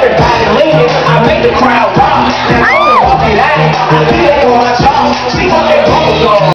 Everybody leaning, I make the crowd rock. Now, walk it out.